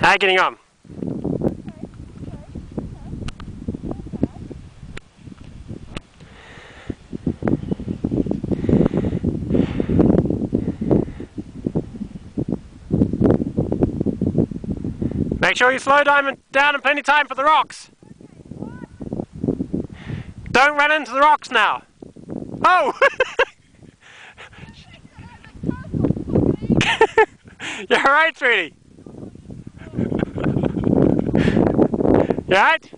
How are you getting on? Make sure you slow diamond down and plenty time for the rocks. Don't run into the rocks now. Oh! You're right, sweetie. Alright?